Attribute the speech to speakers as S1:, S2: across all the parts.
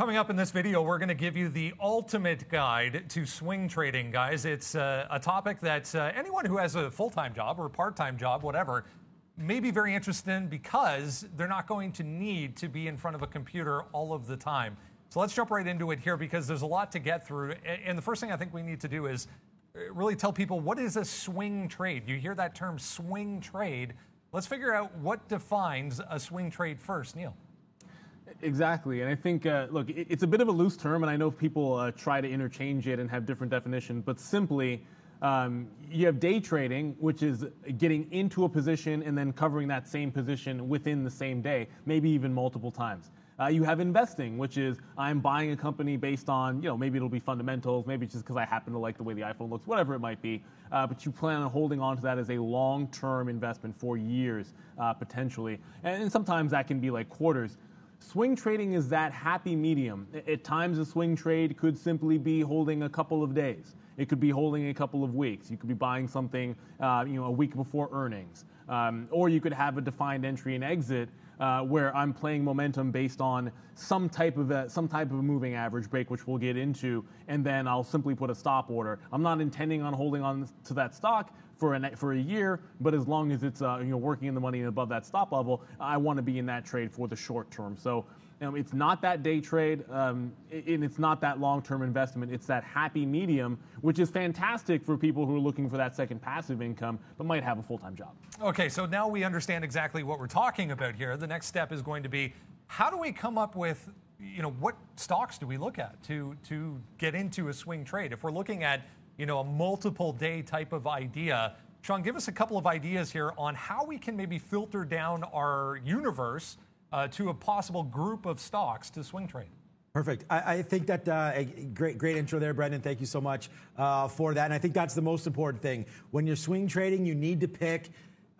S1: Coming up in this video, we're going to give you the ultimate guide to swing trading, guys. It's uh, a topic that uh, anyone who has a full time job or part time job, whatever, may be very interested in because they're not going to need to be in front of a computer all of the time. So let's jump right into it here because there's a lot to get through. And the first thing I think we need to do is uh, really tell people what is a swing trade. You hear that term swing trade. Let's figure out what defines a swing trade first, Neil.
S2: Exactly, and I think uh, look, it's a bit of a loose term, and I know people uh, try to interchange it and have different definitions, but simply. Um, you have day trading, which is getting into a position and then covering that same position within the same day, maybe even multiple times. Uh, you have investing, which is I'm buying a company based on, you know, maybe it'll be fundamentals, maybe it's just because I happen to like the way the iPhone looks, whatever it might be. Uh, but you plan on holding on to that as a long term investment for years, uh, potentially. And, and sometimes that can be like quarters. Swing trading is that happy medium. At times, a swing trade could simply be holding a couple of days. It could be holding a couple of weeks. You could be buying something, uh, you know, a week before earnings, um, or you could have a defined entry and exit uh, where I'm playing momentum based on some type of a, some type of a moving average break, which we'll get into, and then I'll simply put a stop order. I'm not intending on holding on to that stock for a for a year, but as long as it's uh, you know working in the money and above that stop level, I want to be in that trade for the short term. So. Um, it's not that day trade, um, and it's not that long-term investment. It's that happy medium, which is fantastic for people who are looking for that second passive income, but might have a full-time job.
S1: Okay, so now we understand exactly what we're talking about here. The next step is going to be how do we come up with, you know, what stocks do we look at to to get into a swing trade? If we're looking at, you know, a multiple day type of idea, Sean, give us a couple of ideas here on how we can maybe filter down our universe uh, to a possible group of stocks to swing trade.
S3: Perfect. I, I, think that uh, a great, great intro there, Brendan. Thank you so much uh, for that. And I think that's the most important thing. When you're swing trading, you need to pick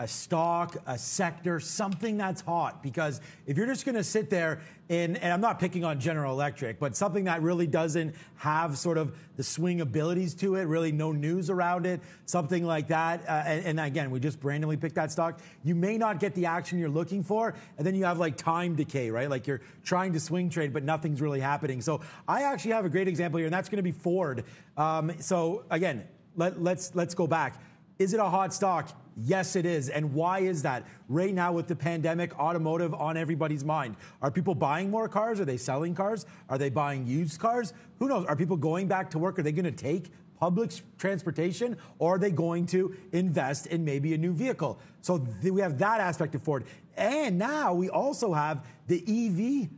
S3: a stock, a sector, something that's hot. Because if you're just going to sit there and I'm not picking on General Electric, but something that really doesn't have sort of the swing abilities to it, really no news around it, something like that. Uh, and, and, again, we just randomly picked that stock. You may not get the action you're looking for. And then you have like time decay, right? Like you're trying to swing trade, but nothing's really happening. So I actually have a great example here, and that's going to be Ford. Um, so again, let, let's, let's go back. Is it a hot stock? Yes, it is. And why is that? Right now, with the pandemic, automotive on everybody's mind. Are people buying more cars? Are they selling cars? Are they buying used cars? Who knows? Are people going back to work? Are they going to take public transportation or are they going to invest in maybe a new vehicle? So th- we have that aspect of Ford. And now we also have the EV,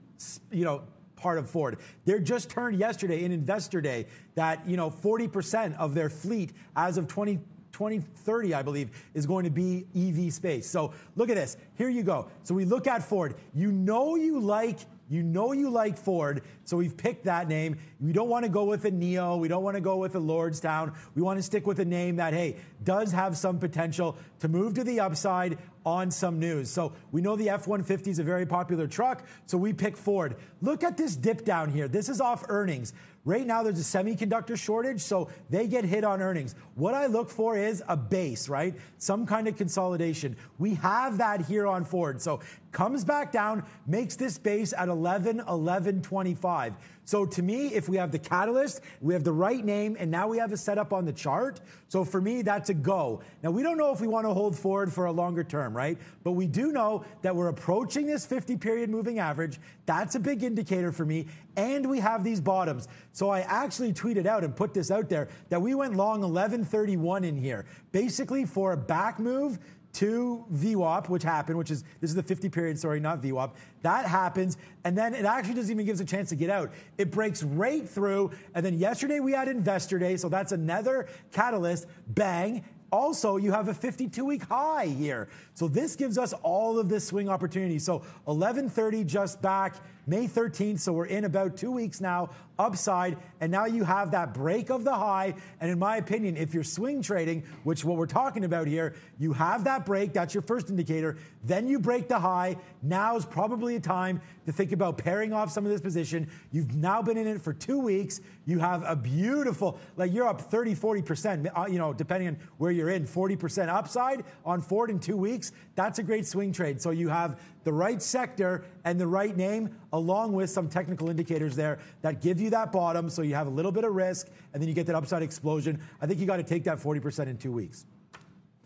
S3: you know, part of Ford. They just turned yesterday in Investor Day that, you know, 40% of their fleet as of 20 2030, I believe, is going to be EV space. So look at this. Here you go. So we look at Ford. You know you like you know you like Ford, so we've picked that name. We don't want to go with a NIO. We don't want to go with a Lordstown. We want to stick with a name that, hey, does have some potential to move to the upside on some news. So we know the F 150 is a very popular truck, so we pick Ford. Look at this dip down here. This is off earnings. Right now, there's a semiconductor shortage, so they get hit on earnings. What I look for is a base, right? Some kind of consolidation. We have that here on Ford. So comes back down, makes this base at 11, 11, 25. So to me, if we have the catalyst, we have the right name, and now we have a setup on the chart. So for me, that's a go. Now we don't know if we want to hold Ford for a longer term, right? But we do know that we're approaching this 50 period moving average. That's a big indicator for me. And we have these bottoms. So I actually tweeted out and put this out there that we went long 1131 in here, basically for a back move to VWAP, which happened, which is this is the 50 period, story, not VWAP. That happens, and then it actually doesn't even give us a chance to get out. It breaks right through, and then yesterday we had Investor Day, so that's another catalyst. Bang, also, you have a 52 week high here. So this gives us all of this swing opportunity. So 1130 just back, May 13th. So we're in about two weeks now, upside. And now you have that break of the high. And in my opinion, if you're swing trading, which what we're talking about here, you have that break. That's your first indicator. Then you break the high. Now is probably a time to think about pairing off some of this position. You've now been in it for two weeks. You have a beautiful, like you're up 30, 40%, uh, you know, depending on where you're in, 40% upside on Ford in two weeks. That's a great swing trade. So you have the right sector and the right name, along with some technical indicators there that give you that bottom so you have a little bit of risk and then you get that upside explosion. I think you got to take that 40% in two weeks.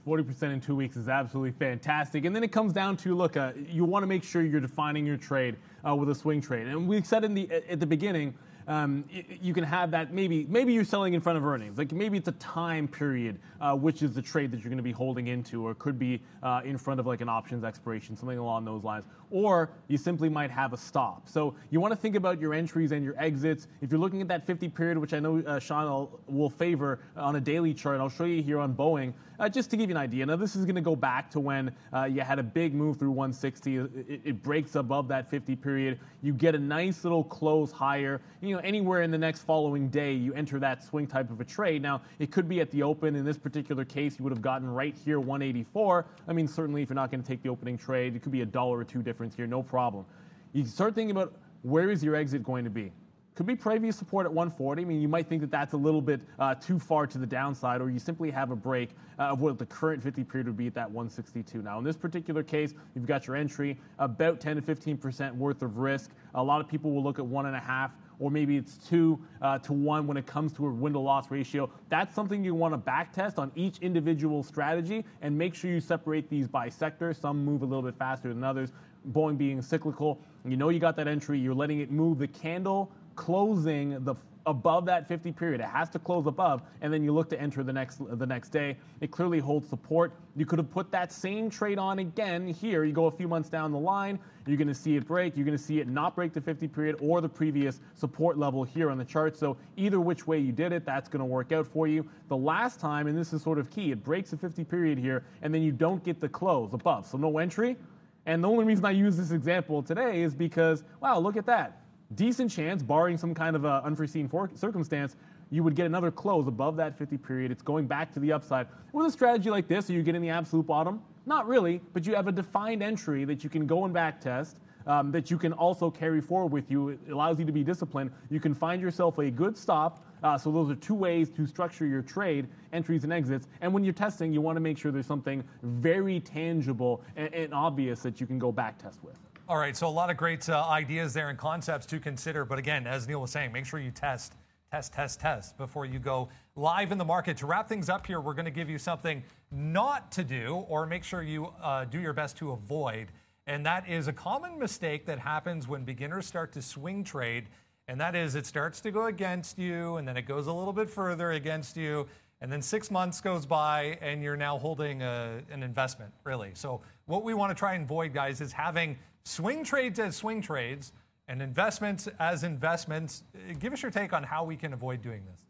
S2: 40% in two weeks is absolutely fantastic. And then it comes down to look, uh, you want to make sure you're defining your trade uh, with a swing trade. And we said in the at the beginning, um, you can have that maybe maybe you're selling in front of earnings. Like maybe it's a time period uh, which is the trade that you're going to be holding into or could be uh, in front of like an options expiration something along those lines. Or you simply might have a stop. So you want to think about your entries and your exits. If you're looking at that 50 period which i know uh, sean will, will favor on a daily chart i'll show you here on boeing uh, just to give you an idea. Now this is going to go back to when uh, you had a big move through 160 it, it breaks above that 50 period you get a nice little close higher you know know, anywhere in the next following day, you enter that swing type of a trade. Now, it could be at the open. In this particular case, you would have gotten right here 184. I mean, certainly if you're not going to take the opening trade, it could be a dollar or two difference here, no problem. You start thinking about where is your exit going to be? Could be previous support at 140. I mean, you might think that that's a little bit uh, too far to the downside, or you simply have a break uh, of what the current 50 period would be at that 162. Now, in this particular case, you've got your entry about 10 to 15 percent worth of risk. A lot of people will look at one and a half or maybe it's two uh, to one when it comes to a win to loss ratio. That's something you want to back test on each individual strategy and make sure you separate these by sector. Some move a little bit faster than others. Boeing being cyclical, you know you got that entry, you're letting it move the candle closing the above that 50 period. It has to close above, and then you look to enter the next the next day. It clearly holds support. You could have put that same trade on again here. You go a few months down the line, you're going to see it break. You're going to see it not break the 50 period or the previous support level here on the chart. So either which way you did it, that's going to work out for you. The last time, and this is sort of key, it breaks the 50 period here, and then you don't get the close above. So no entry. And the only reason I use this example today is because, wow, look at that decent chance, barring some kind of uh, unforeseen for- circumstance, you would get another close above that 50 period. It's going back to the upside. With a strategy like this, are you getting the absolute bottom? Not really, but you have a defined entry that you can go and back test. Um, that you can also carry forward with you. It allows you to be disciplined. You can find yourself a good stop. Uh, so those are two ways to structure your trade, entries and exits. And when you're testing, you want to make sure there's something very tangible and, and obvious that you can go back test with.
S1: All right, so a lot of great uh, ideas there and concepts to consider. But again, as Neil was saying, make sure you test, test, test, test before you go live in the market. To wrap things up here, we're going to give you something not to do or make sure you uh, do your best to avoid. And that is a common mistake that happens when beginners start to swing trade. And that is it starts to go against you, and then it goes a little bit further against you. And then six months goes by, and you're now holding a, an investment, really. So, what we want to try and avoid, guys, is having swing trades as swing trades and investments as investments. Give us your take on how we can avoid doing this.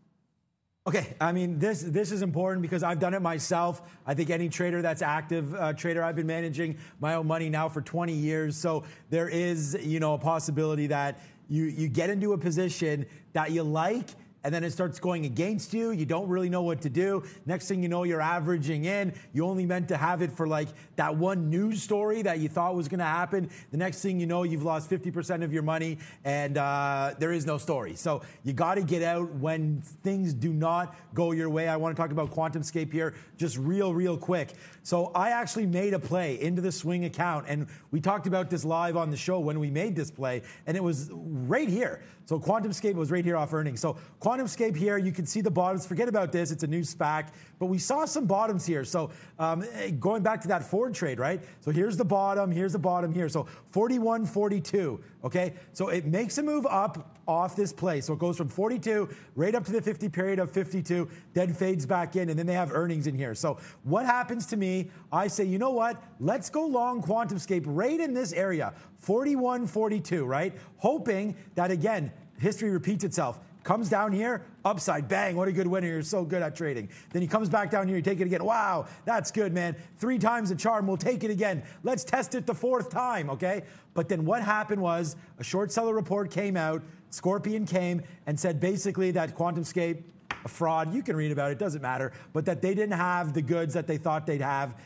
S3: Okay, I mean this this is important because I've done it myself. I think any trader that's active uh, trader, I've been managing my own money now for 20 years, so there is you know a possibility that you you get into a position that you like and then it starts going against you. You don't really know what to do. Next thing you know, you're averaging in. You only meant to have it for like that one news story that you thought was going to happen. The next thing you know, you've lost 50% of your money and uh, there is no story. So you got to get out when things do not go your way. I want to talk about QuantumScape here just real, real quick. So I actually made a play into the swing account and we talked about this live on the show when we made this play and it was right here. So QuantumScape was right here off earnings. So QuantumScape here, you can see the bottoms. Forget about this; it's a new SPAC. But we saw some bottoms here. So um, going back to that Ford trade, right? So here's the bottom, here's the bottom here. So 41, 42. Okay, so it makes a move up off this play. So it goes from 42 right up to the 50 period of 52, then fades back in, and then they have earnings in here. So what happens to me? I say, you know what? Let's go long QuantumScape right in this area, 41, 42, right? Hoping that again, history repeats itself. Comes down here, upside, bang, what a good winner. You're so good at trading. Then he comes back down here, you take it again. Wow, that's good, man. Three times the charm, we'll take it again. Let's test it the fourth time, okay? But then what happened was a short seller report came out, Scorpion came and said basically that QuantumScape, a fraud, you can read about it, doesn't matter, but that they didn't have the goods that they thought they'd have.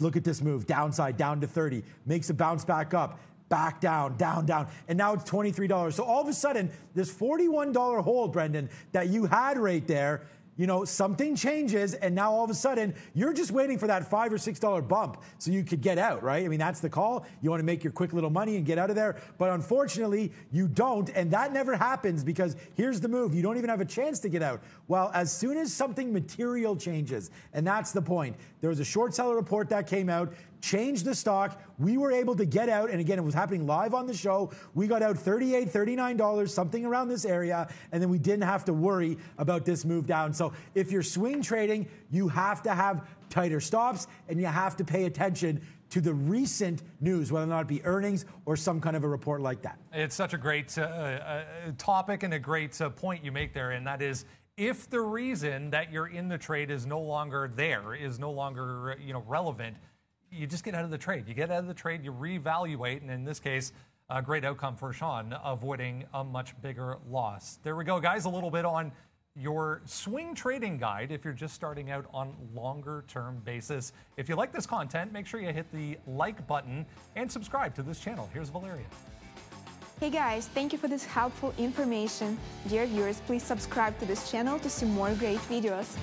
S3: Look at this move, downside, down to 30, makes a bounce back up back down, down, down. And now it's $23. So all of a sudden, this $41 hold, Brendan, that you had right there you know, something changes, and now all of a sudden you're just waiting for that five or six dollar bump so you could get out, right? I mean, that's the call. You want to make your quick little money and get out of there, but unfortunately, you don't, and that never happens because here's the move: you don't even have a chance to get out. Well, as soon as something material changes, and that's the point. There was a short seller report that came out changed the stock. We were able to get out, and again, it was happening live on the show. We got out $38, $39, something around this area, and then we didn't have to worry about this move down. So if you're swing trading, you have to have tighter stops, and you have to pay attention to the recent news, whether or not it be earnings or some kind of a report like that.
S1: It's such a great uh, uh, topic and a great uh, point you make there, and that is if the reason that you're in the trade is no longer there, is no longer you know relevant, you just get out of the trade. You get out of the trade, you reevaluate, and in this case, a great outcome for Sean, avoiding a much bigger loss. There we go, guys. A little bit on your swing trading guide if you're just starting out on longer term basis. If you like this content, make sure you hit the like button and subscribe to this channel. Here's Valeria.
S4: Hey guys, thank you for this helpful information. Dear viewers, please subscribe to this channel to see more great videos.